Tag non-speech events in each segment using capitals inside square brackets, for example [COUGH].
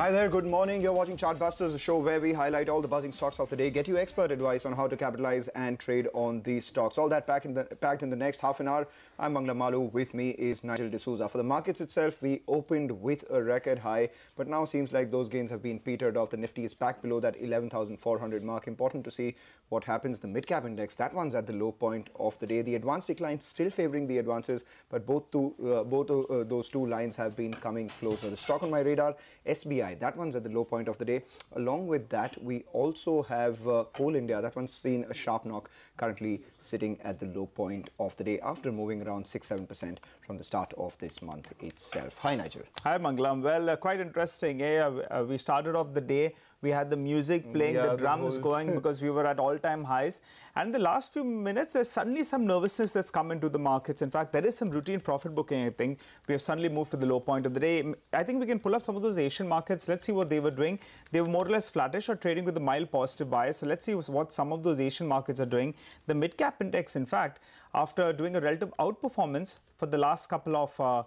Hi there, good morning. You're watching Chartbusters, a show where we highlight all the buzzing stocks of the day, get you expert advice on how to capitalize and trade on these stocks. All that packed in the, packed in the next half an hour. I'm Manglam Maloo. With me is Nigel D'Souza. For the markets itself, we opened with a record high, but now seems like those gains have been petered off. The Nifty is back below that 11,400 mark. Important to see what happens. The mid-cap index, that one's at the low point of the day. The advanced decline still favoring the advances, but both, two, uh, both uh, those two lines have been coming closer. The stock on my radar, SBI, that one's at the low point of the day. Along with that, we also have uh, Coal India. That one's seen a sharp knock, currently sitting at the low point of the day after moving around 6-7% from the start of this month itself. Hi, Nigel. Hi, Manglam. Well, uh, quite interesting. Eh? Uh, we started off the day we had the music playing, yeah, the drums the going because we were at all-time highs. And the last few minutes, there's suddenly some nervousness that's come into the markets. In fact, there is some routine profit booking, I think. We have suddenly moved to the low point of the day. I think we can pull up some of those Asian markets. Let's see what they were doing. They were more or less flattish or trading with a mild positive bias. So let's see what some of those Asian markets are doing. The mid-cap index, in fact, after doing a relative outperformance for the last couple of uh,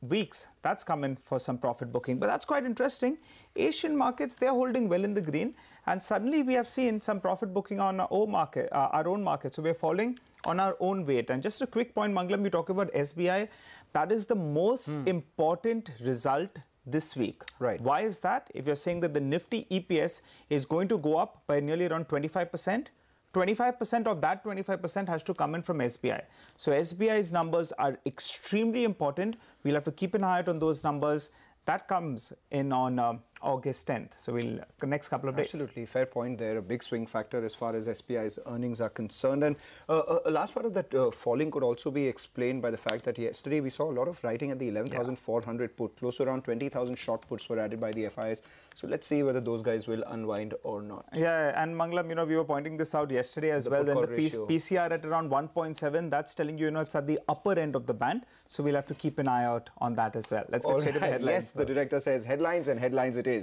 weeks, that's come in for some profit booking. But that's quite interesting. Asian markets, they're holding well in the green. And suddenly we have seen some profit booking on our own market. Uh, our own market. So we're falling on our own weight. And just a quick point, Manglam, you talk about SBI. That is the most mm. important result this week. Right. Why is that? If you're saying that the Nifty EPS is going to go up by nearly around 25 percent, 25% of that 25% has to come in from SBI. So SBI's numbers are extremely important. We'll have to keep an eye out on those numbers. That comes in on uh, August 10th. So we'll next couple of days. Absolutely, fair point there. A big swing factor as far as SBI's earnings are concerned. And uh, uh, a last part of that uh, falling could also be explained by the fact that yesterday we saw a lot of writing at the 11,400 yeah. put. Close to around 20,000 short puts were added by the FIs. So let's see whether those guys will unwind or not. Yeah, and Manglam, you know, we were pointing this out yesterday as the well. Then the PCR at around 1.7, that's telling you, you know, it's at the upper end of the band. So we'll have to keep an eye out on that as well. Let's get straight right. to the headlines. Yes, the director says headlines and headlines it is.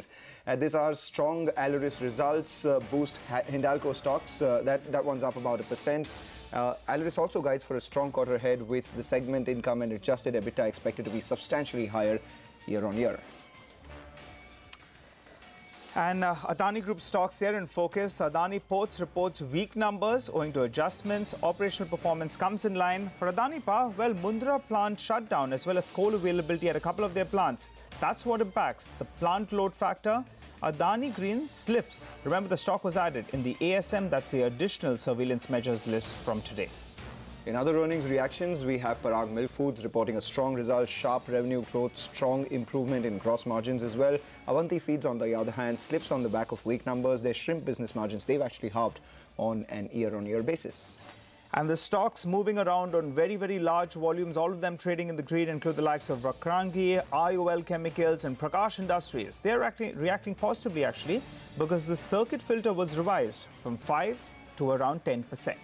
At this hour, strong Aleris results uh, boost Hindalco stocks. Uh, that, that one's up about a percent. Uh, also guides for a strong quarter ahead with the segment income and adjusted EBITDA expected to be substantially higher year on year. And uh, Adani Group stocks here in focus. Adani Ports reports weak numbers owing to adjustments. Operational performance comes in line. For Adani Power, well, Mundra plant shutdown as well as coal availability at a couple of their plants. That's what impacts the plant load factor. Adani Green slips. Remember, the stock was added in the ASM. That's the additional surveillance measures list from today. In other earnings reactions, we have Parag Milk Foods reporting a strong result, sharp revenue growth, strong improvement in gross margins as well. Avanti Feeds, on the other hand, slips on the back of weak numbers. Their shrimp business margins, they've actually halved on an year-on-year -year basis. And the stocks moving around on very, very large volumes, all of them trading in the green, include the likes of Vakrangee, IOL Chemicals, and Prakash Industries. They're reacting, reacting positively, actually, because the circuit filter was revised from 5 to around 10 percent.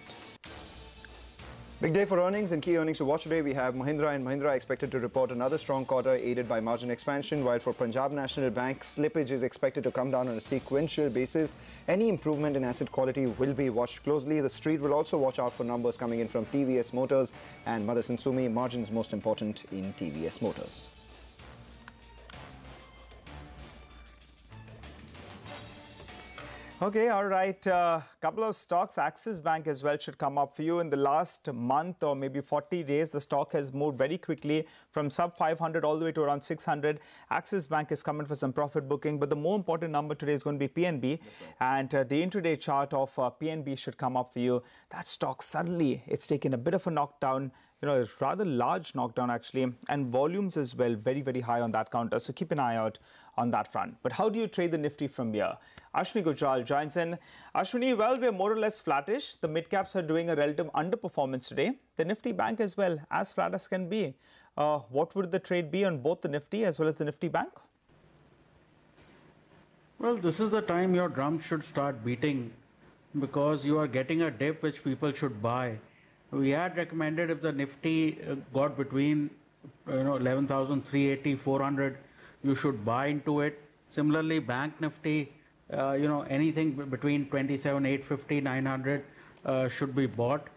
Big day for earnings and key earnings to watch today. We have Mahindra and Mahindra expected to report another strong quarter aided by margin expansion, while for Punjab National Bank, slippage is expected to come down on a sequential basis. Any improvement in asset quality will be watched closely. The street will also watch out for numbers coming in from TVS Motors and Motherson Sumi. Margins most important in TVS Motors. Okay, all right. A uh, couple of stocks, Axis Bank as well should come up for you. In the last month or maybe 40 days, the stock has moved very quickly from sub 500 all the way to around 600. Axis Bank is coming for some profit booking, but the more important number today is going to be PNB. Right. And uh, the intraday chart of uh, PNB should come up for you. That stock suddenly, it's taken a bit of a knockdown you know, a rather large knockdown actually, and volumes as well, very, very high on that counter. So keep an eye out on that front. But how do you trade the Nifty from here? Ashwini Gujral joins in. Ashwini, well, we're more or less flattish. The mid caps are doing a relative underperformance today. The Nifty Bank as well, as flat as can be. Uh, what would the trade be on both the Nifty as well as the Nifty Bank? Well, this is the time your drum should start beating because you are getting a dip which people should buy we had recommended if the Nifty uh, got between you know 11,380, 400, you should buy into it. Similarly, Bank Nifty uh, you know, anything between 27, 850, 900 uh, should be bought.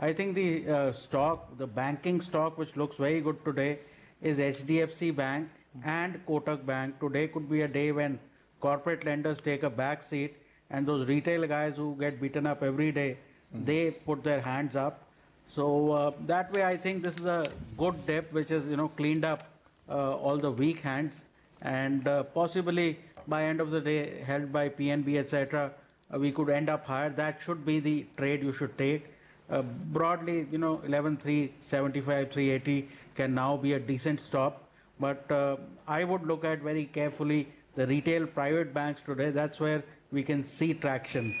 I think the uh, stock, the banking stock, which looks very good today, is HDFC Bank and Kotak Bank. Today could be a day when corporate lenders take a back seat and those retail guys who get beaten up every day, mm -hmm. they put their hands up. So uh, that way, I think this is a good dip, which is you know cleaned up uh, all the weak hands, and uh, possibly by end of the day, held by PNB, etc., uh, we could end up higher. That should be the trade you should take. Uh, broadly, you know, 11.3, 75, 380 can now be a decent stop. But uh, I would look at very carefully the retail private banks today. That's where we can see traction.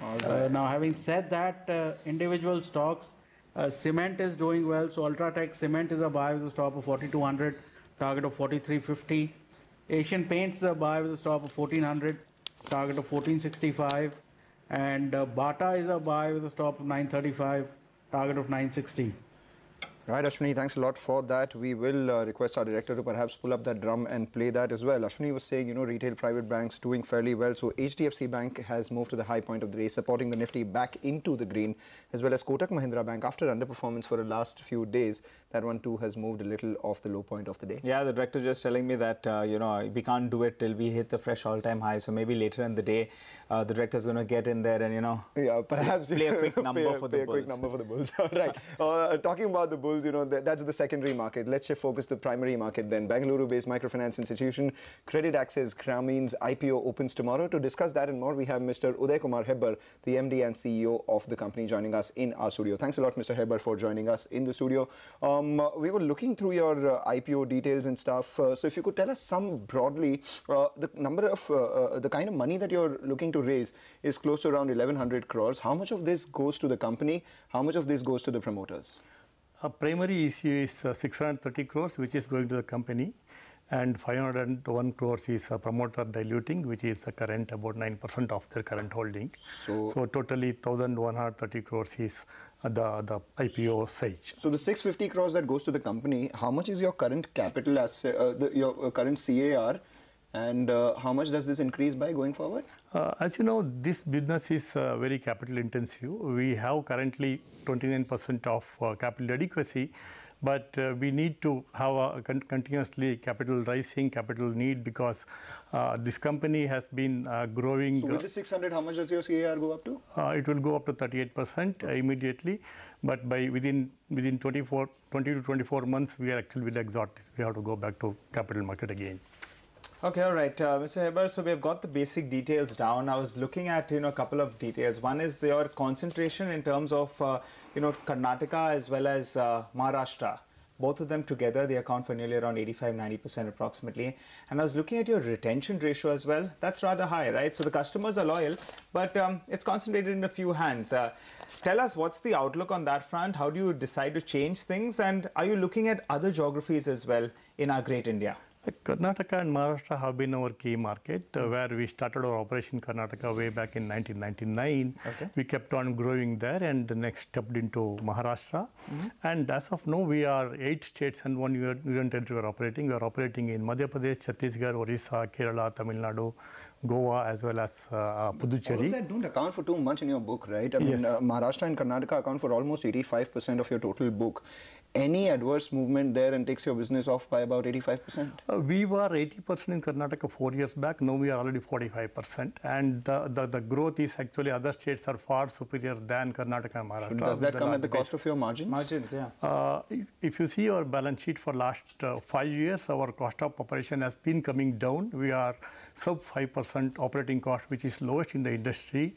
Right. now, having said that, individual stocks uh, cement is doing well, so Ultratech Cement is a buy with a stop of 4200, target of 4350. Asian Paints is a buy with a stop of 1400, target of 1465. And uh, Bata is a buy with a stop of 935, target of 960. Right, Ashwini, thanks a lot for that. We will uh, request our director to perhaps pull up that drum and play that as well. Ashwini was saying, you know, retail private banks doing fairly well. So HDFC Bank has moved to the high point of the day, supporting the Nifty back into the green, as well as Kotak Mahindra Bank after underperformance for the last few days. That one too has moved a little off the low point of the day. Yeah, the director just telling me that, uh, you know, we can't do it till we hit the fresh all-time high. So maybe later in the day, uh, the director is going to get in there and, you know, yeah, perhaps play a quick [LAUGHS] number for the Bulls. a quick number for the Bulls. all right. Uh, talking about the Bulls, you know, that's the secondary market. Let's just focus the primary market then. Bangalore-based microfinance institution Credit Access Grameen's IPO opens tomorrow. To discuss that and more, we have Mr. Uday Kumar Hebbar, the MD and CEO of the company, joining us in our studio. Thanks a lot, Mr. Hebbar, for joining us in the studio. Um, we were looking through your uh, IPO details and stuff. Uh, so if you could tell us some broadly, uh, the number of, uh, uh, the kind of money that you're looking to raise is close to around 1100 crores. How much of this goes to the company? How much of this goes to the promoters? A primary issue is uh, 630 crores, which is going to the company, and 501 crores is a promoter diluting, which is the current about 9% of their current holding. So, so totally 1,130 crores is uh, the, the IPO size. So the 650 crores that goes to the company, how much is your current capital as uh, the, your uh, current CAR? And uh, how much does this increase by going forward? Uh, as you know, this business is uh, very capital intensive. We have currently 29% of uh, capital adequacy, but uh, we need to have a con continuously capital rising, capital need because uh, this company has been growing. So with the 600, how much does your CAR go up to? it will go up to 38% immediately, but by within within 24, 20 to 24 months, we are actually will exhaust. We have to go back to capital market again. Okay, all right, uh, Mr. Hebbar. So we've got the basic details down. I was looking at you know a couple of details. One is your concentration in terms of uh, you know Karnataka as well as uh, Maharashtra. Both of them together, they account for nearly around 85-90% approximately. And I was looking at your retention ratio as well. That's rather high, right? So the customers are loyal, but um, it's concentrated in a few hands. Uh, tell us what's the outlook on that front? How do you decide to change things? And are you looking at other geographies as well in our great India? Karnataka and Maharashtra have been our key market, uh, where we started our operation Karnataka way back in 1999. Okay. We kept on growing there and the next stepped into Maharashtra. Mm -hmm. And as of now, we are eight states and one union territory we are operating. We are operating in Madhya Pradesh, Chhattisgarh, Orissa, Kerala, Tamil Nadu, Goa as well as uh, uh Puducherry. All that don't account for too much in your book, right? I mean, uh, Maharashtra and Karnataka account for almost 85% of your total book. Any adverse movement there and takes your business off by about 85%? Uh, we were 80% in Karnataka four years back. Now we are already 45%. And the, the, the, growth is actually other states are far superior than Karnataka and Maharashtra. So does that come at the cost of your margins? Margins, yeah. Uh, if you see our balance sheet for last uh, five years, our cost of operation has been coming down. We are sub 5% operating cost, which is lowest in the industry.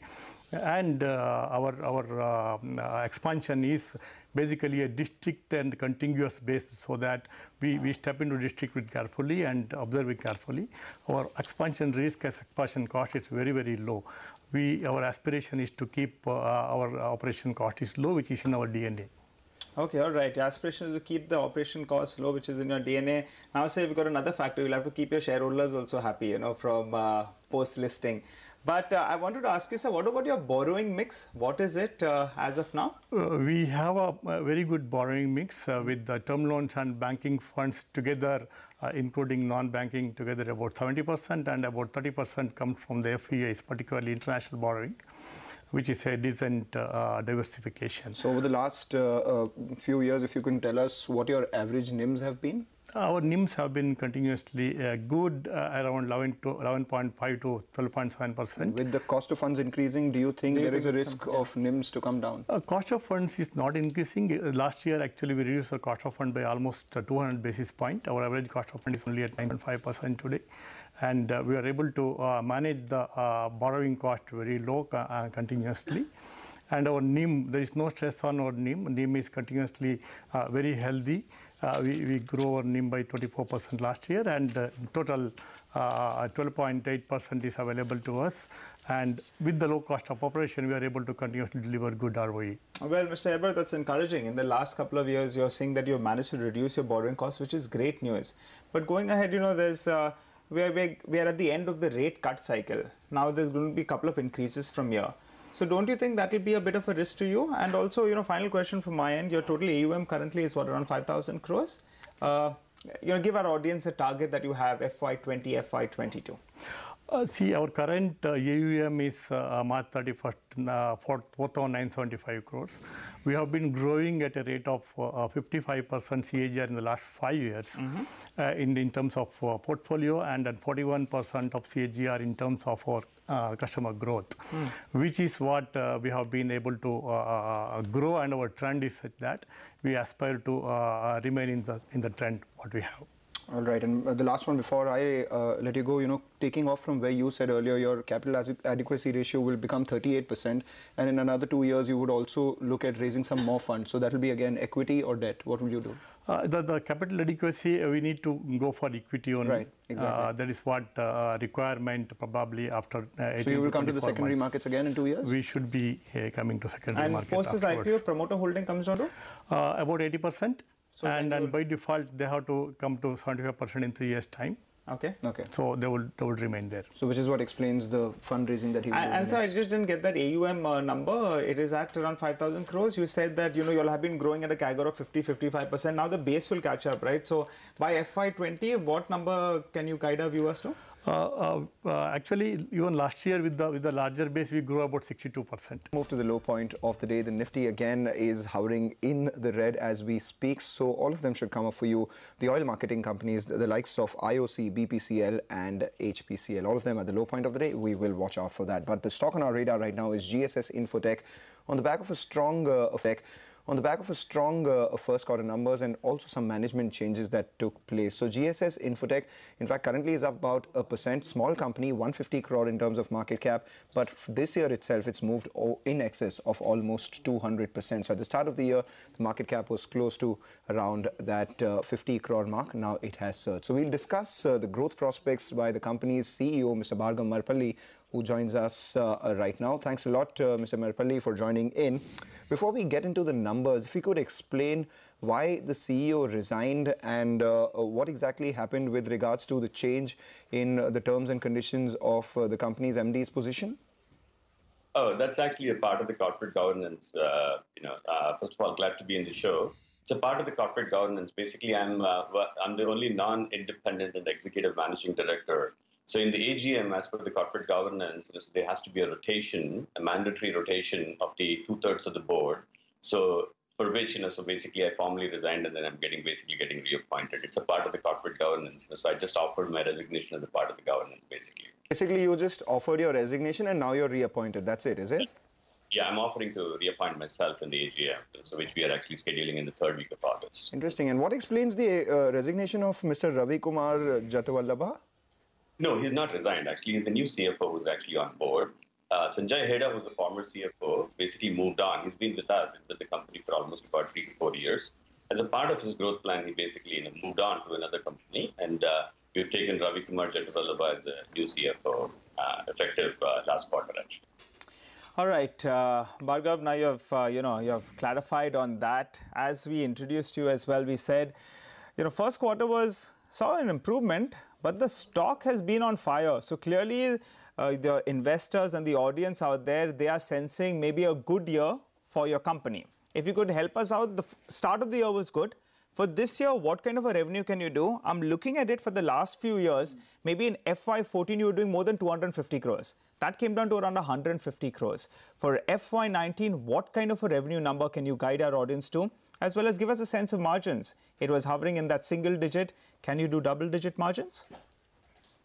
And uh, our, our uh, expansion is basically a district and contiguous base so that we, we step into district with carefully and observe it carefully. Our expansion risk as expansion cost is very, very low. We, our aspiration is to keep uh, our operation cost is low, which is in our DNA. Okay, all right. Your aspiration is to keep the operation cost low, which is in your DNA. Now, say we've got another factor. You'll have to keep your shareholders also happy, you know, from uh, post listing. But uh, I wanted to ask you, sir, what about your borrowing mix? What is it uh, as of now? Uh, we have a, a, very good borrowing mix uh, with the term loans and banking funds together, uh, including non-banking together about 70% and about 30% comes from the FEIs, particularly international borrowing which is a decent uh, diversification. So over the last uh, uh, few years, if you can tell us what your average NIMs have been? Our NIMs have been continuously uh, good, uh, around 11 to 11.5 to 12.7 percent. With the cost of funds increasing, do you think do you there think is a risk some, of NIMs to come down? Uh, cost of funds is not increasing. Uh, last year, actually, we reduced the cost of fund by almost uh, 200 basis point. Our average cost of fund is only at 9.5 percent today, and uh, we are able to manage the borrowing cost very low continuously. And our NIM, there is no stress on our NIM. NIM is continuously very healthy. Uh, we, we grow our NIM by 24% last year, and uh, total 12.8% uh, is available to us. And with the low cost of operation, we are able to continuously deliver good ROE. Well, Mr. Hebbar, that's encouraging. In the last couple of years, you're seeing that you've managed to reduce your borrowing costs, which is great news. But going ahead, you know, there's uh, we are, we are at the end of the rate cut cycle. Now there's going to be a couple of increases from here. So don't you think that will be a bit of a risk to you? And also, you know, final question from my end, your total AUM currently is what, around 5,000 crores? Uh, you know, give our audience a target that you have FY20, FY22. Uh, see, our current uh, AUM is uh, March 31st, uh, 4,975 crores. We have been growing at a rate of 55% uh, CAGR in the last five years mm-hmm. Uh, in, in terms of portfolio and 41% of CAGR in terms of our uh, customer growth, mm. which is what uh, we have been able to uh, grow, and our trend is such that we aspire to remain in the in the trend what we have. All right, and the last one before I let you go, you know, taking off from where you said earlier, your capital adequacy ratio will become 38%, and in another two years, you would also look at raising some more funds. So that will be again equity or debt. What will you do? Uh, the, the capital adequacy, uh, we need to go for equity only. Right, exactly. Uh, that is what uh, requirement probably after. so you will come to the secondary months. markets again in two years. We should be coming to secondary and market. And post this IPO, promoter holding comes down to about 80 percent. So and, and by default, they have to come to 75 percent in three years' time. Okay. Okay. So they will they will remain there. So which is what explains the fundraising that he. And, and so I just didn't get that AUM uh, number. It is at around 5,000 crores. You said that you know you'll have been growing at a CAGR of 50, 55 percent. Now the base will catch up, right? So by FY20, what number can you guide our viewers to? Uh, uh, uh, actually, even last year with the with the larger base, we grew about 62%. Move to the low point of the day. The Nifty again is hovering in the red as we speak. So all of them should come up for you. The oil marketing companies, the, the likes of IOC, BPCL, and HPCL, all of them at the low point of the day. We will watch out for that. But the stock on our radar right now is GSS Infotech on the back of a strong uh, effect on the back of a strong uh, first quarter numbers and also some management changes that took place. So GSS Infotech, in fact, currently is up about a percent. Small company, 150 crore in terms of market cap, but this year itself, it's moved in excess of almost 200%. So at the start of the year, the market cap was close to around that uh, 50 crore mark. Now it has surged. So we'll discuss uh, the growth prospects by the company's CEO, Mr. Bhargav Marpalli, who joins us uh, right now. Thanks a lot, uh, Mr. Marpalli, for joining in. Before we get into the numbers, if you could explain why the CEO resigned and uh, what exactly happened with regards to the change in the terms and conditions of uh, the company's MD's position? Oh, that's actually a part of the corporate governance. Uh, you know, uh, first of all, glad to be in the show. It's a part of the corporate governance. Basically, I'm I'm the only non-independent and executive managing director so in the AGM, as per the corporate governance, there has to be a rotation, a mandatory rotation of the two thirds of the board. So for which, you know, so basically I formally resigned and then I'm getting basically getting reappointed. It's a part of the corporate governance. You know, so I just offered my resignation as a part of the governance, basically. Basically, you just offered your resignation and now you're reappointed. That's it, is it? Yeah, I'm offering to reappoint myself in the AGM, so which we are actually scheduling in the third week of August. Interesting. And what explains the uh, resignation of Mr. Ravi Kumar Jatwallabha? No, he's not resigned. Actually, he's the new CFO who's actually on board. Uh, Sanjay Heda, who's the former CFO, basically moved on. He's been with us, with the company for almost about three to four years. As a part of his growth plan, he basically you know, moved on to another company, and uh, we've taken Ravi Kumar Jatwallabha as the new CFO, uh, effective uh, last quarter, actually. All right, uh, Bhargav, now you have, uh, you know, you have clarified on that. As we introduced you as well, we said, you know, first quarter was saw an improvement, but the stock has been on fire. So clearly, uh, the investors and the audience out there, they are sensing maybe a good year for your company. If you could help us out, the start of the year was good. For this year, what kind of a revenue can you do? I'm looking at it for the last few years. Maybe in FY14, you were doing more than 250 crores. That came down to around 150 crores. For FY19, what kind of a revenue number can you guide our audience to? As well as give us a sense of margins. It was hovering in that single digit. Can you do double digit margins?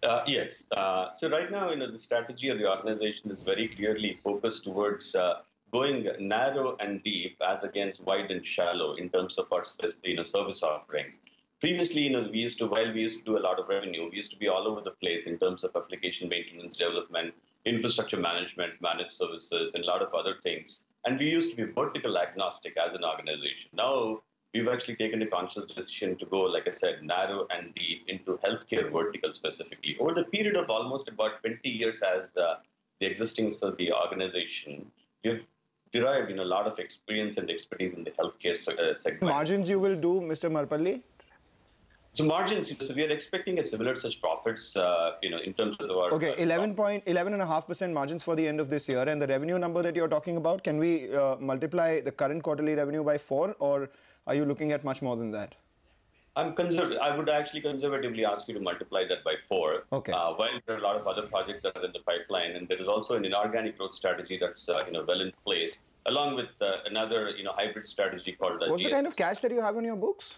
Uh, yes. Uh, so right now, you know, the strategy of the organization is very clearly focused towards uh, going narrow and deep as against wide and shallow in terms of our you know, service offerings. Previously, you know, we used to, while we used to do a lot of revenue, we used to be all over the place in terms of application maintenance, development, infrastructure management, managed services, and a lot of other things. And we used to be vertical agnostic as an organization. Now, we've actually taken a conscious decision to go, like I said, narrow and deep into healthcare vertical specifically. Over the period of almost about 20 years as the, the existence of the organization, we've derived you know, a lot of experience and expertise in the healthcare uh, segment. Margins you will do, Mr. Marpalli? So margins, so we are expecting a similar such profits, uh, you know, in terms of our... Okay, 11 point, 11.5% margins for the end of this year. And the revenue number that you're talking about, can we uh, multiply the current quarterly revenue by four or are you looking at much more than that? I'm conserv- I would actually conservatively ask you to multiply that by four. Okay. Uh, while there are a lot of other projects that are in the pipeline, and there is also an inorganic growth strategy that's uh, you know well in place, along with uh, another you know hybrid strategy called. What's the kind of cash that you have on your books?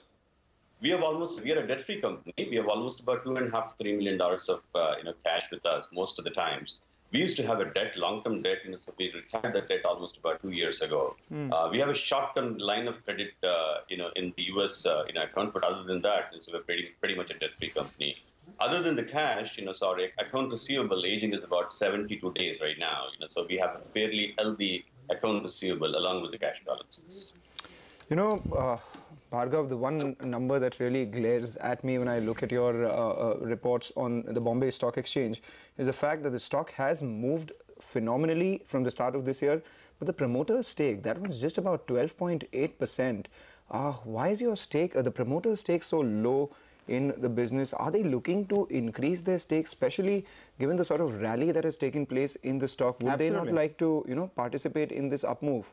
We have almost we are a debt-free company. We have almost about two and a half, three million dollars of uh, you know cash with us most of the times we used to have a debt, long-term debt, you know, so we retired that debt almost about two years ago. Mm. Uh, we have a short-term line of credit, uh, you know, in the U.S. Uh, you know, account, but other than that, so we're pretty pretty much a debt-free company. Other than the cash, you know, sorry, account receivable aging is about 72 days right now. You know, so we have a fairly healthy account receivable along with the cash balances. You know, uh, Bhargav, the one number that really glares at me when I look at your uh, uh, reports on the Bombay Stock Exchange is the fact that the stock has moved phenomenally from the start of this year, but the promoter stake, that was just about 12.8%. Uh, why is your stake, uh, the promoter stake so low in the business? Are they looking to increase their stake, especially given the sort of rally that has taken place in the stock? Would Absolutely. they not like to, you know, participate in this up move?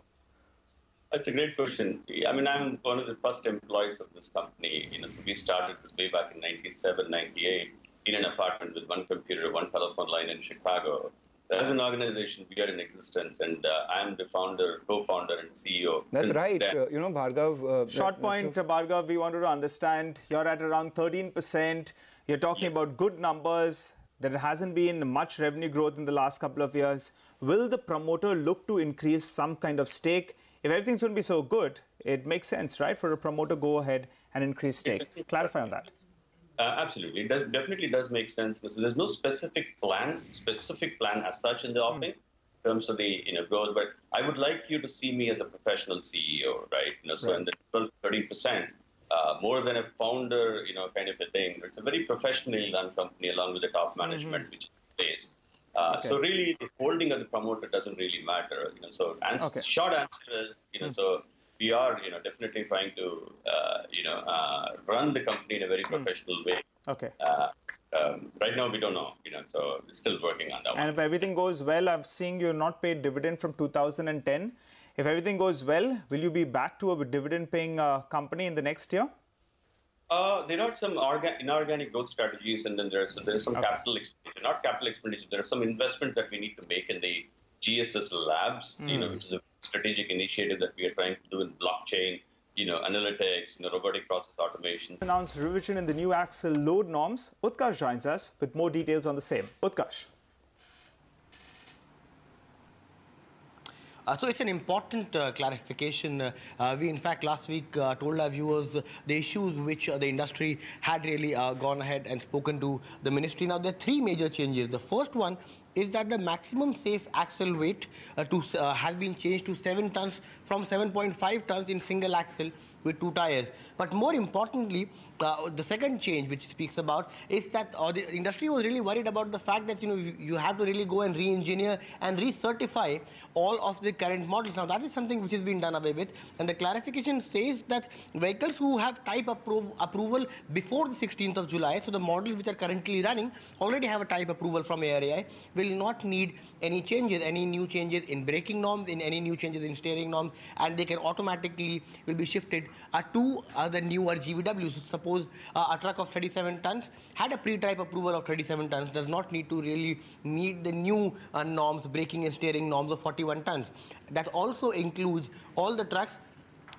That's a great question. I mean, I'm one of the first employees of this company. You know, so we started this way back in 97, 98 in an apartment with one computer, one telephone line in Chicago. As an organization, we are in existence, and uh, I'm the founder, co-founder, and CEO. That's right. Uh, you know, Bhargav. Uh, Short point, Bhargav. We wanted to understand. You're at around 13 percent. You're talking yes. about good numbers. There hasn't been much revenue growth in the last couple of years. Will the promoter look to increase some kind of stake? If everything's going to be so good, it makes sense, right, for a promoter to go ahead and increase stake. Clarify on that. Uh, absolutely, it does, definitely does make sense. So there's no specific plan, specific plan as such in the hmm. offing. Mm. In terms of the you know growth, but I would like you to see me as a professional CEO, right? You know, so right. in the 12, 30 percent, uh, more than a founder, you know, kind of a thing. It's a very professionally run company along with the top management, mm-hmm. which is uh, okay. So really, the holding of the promoter doesn't really matter. You know, so answer, okay. short answer is, you know, mm. so we are, you know, definitely trying to, uh, you know, uh, run the company in a very hmm. professional mm. way. Okay. Uh, um, right now, we don't know, you know, so we're still working on that. And one. if everything goes well, I'm seeing you're not paid dividend from 2010. If everything goes well, will you be back to a dividend-paying uh, company in the next year? Uh, there are some orga- inorganic growth strategies, and then there's there's some okay. capital expenditure, not capital expenditure. There are some investments that we need to make in the GSS labs, mm. you know, hmm. which is a strategic initiative that we are trying to do in blockchain, you know, analytics, you know, robotic process automation. Announced revision in the new axle load norms. Utkarsh joins us with more details on the same. Utkarsh. Uh, so it's an important uh, clarification. Uh, uh we, in fact, last week uh, told our viewers the issues which uh, the industry had really gone ahead and spoken to the ministry. Now, there are three major changes. The first one is that the maximum safe axle weight to, has been changed to 7 tons from 7.5 tons in single axle with two tires. But more importantly, uh, the second change which speaks about is that uh, the industry was really worried about the fact that you know you, you have to really go and re-engineer and recertify all of the current models. Now that is something which has been done away with, and the clarification says that vehicles who have type appro approval before the 16th of July, so the models which are currently running already have a type approval from ARAI, will will not need any changes, any new changes in braking norms, in any new changes in steering norms, and they can automatically will be shifted uh, to uh, the newer GVWs. Suppose uh, a truck of 37 tons had a pre-type approval of 37 tons, does not need to really meet the new uh, norms, braking and steering norms of 41 tons. That also includes all the trucks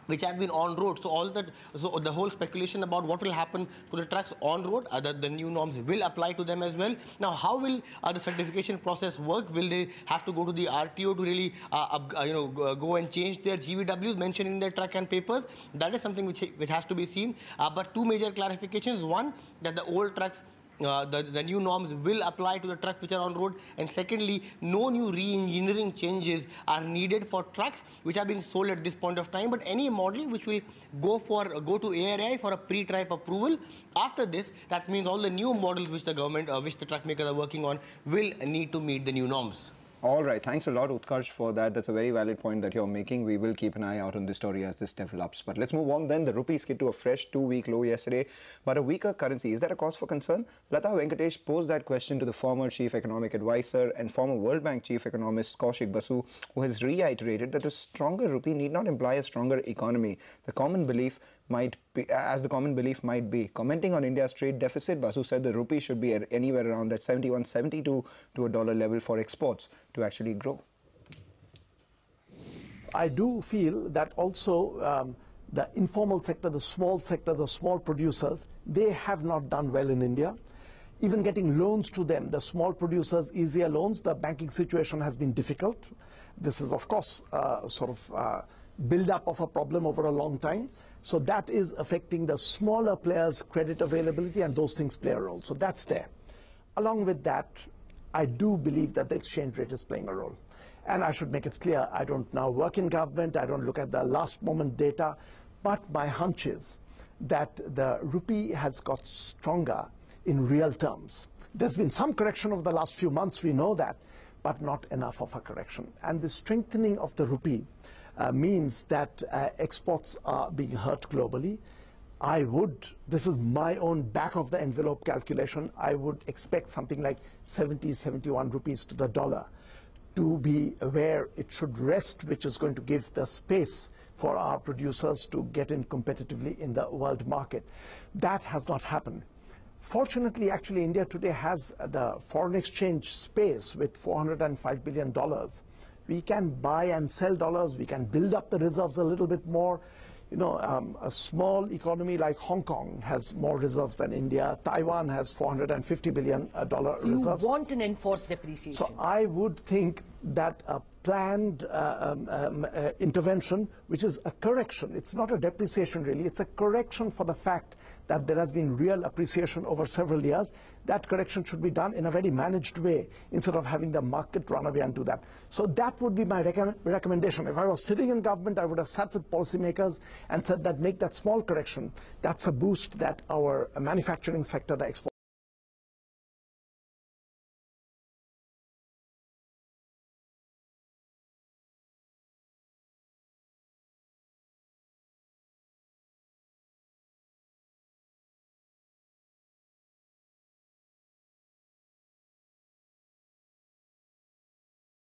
which have been on road. So all that, so the whole speculation about what will happen to the trucks on road, uh, the, the new norms will apply to them as well. Now, how will uh, the certification process work? Will they have to go to the RTO to really, uh, uh, you know, go and change their GVWs mentioned in their truck and papers? That is something which which has to be seen. Uh, but two major clarifications: one, that the old trucks uh, the, the new norms will apply to the trucks which are on road. And secondly, no new re-engineering changes are needed for trucks which are being sold at this point of time. But any model which will go for go to ARAI for a pre-type approval, after this, that means all the new models which the government, uh, which the truck makers are working on, will need to meet the new norms. All right. Thanks a lot, Utkarsh, for that. That's a very valid point that you're making. We will keep an eye out on this story as this develops. But let's move on then. The rupee skid to a fresh two-week low yesterday, but a weaker currency. Is that a cause for concern? Lata Venkatesh posed that question to the former chief economic advisor and former World Bank chief economist Kaushik Basu, who has reiterated that a stronger rupee need not imply a stronger economy. The common belief might be, as the common belief might be. Commenting on India's trade deficit, Basu said the rupee should be anywhere around that 71, 72 to a dollar level for exports to actually grow. I do feel that also um, the informal sector, the small sector, the small producers, they have not done well in India. Even getting loans to them, the small producers, easier loans, the banking situation has been difficult. This is, of course, uh, sort of uh, build-up of a problem over a long time. So that is affecting the smaller players' credit availability, and those things play a role. So that's there. Along with that, I do believe that the exchange rate is playing a role. And I should make it clear, I don't now work in government, I don't look at the last moment data, but my hunch is that the rupee has got stronger in real terms. There's been some correction over the last few months, we know that, but not enough of a correction. And the strengthening of the rupee means that uh, exports are being hurt globally. I would, this is my own back of the envelope calculation, I would expect something like 70, 71 rupees to the dollar to be where it should rest, which is going to give the space for our producers to get in competitively in the world market. That has not happened. Fortunately, actually, India today has the foreign exchange space with $405 billion we can buy and sell dollars. We can build up the reserves a little bit more. You know, um, a small economy like Hong Kong has more reserves than India. Taiwan has 450 billion uh, dollar so reserves. You want an enforced depreciation. So I would think that a planned uh, um, um, uh, intervention, which is a correction, it's not a depreciation really, it's a correction for the fact that there has been real appreciation over several years. That correction should be done in a very managed way instead of having the market run away and do that. So that would be my recommendation. If I was sitting in government, I would have sat with policymakers and said that make that small correction. That's a boost that our manufacturing sector, the export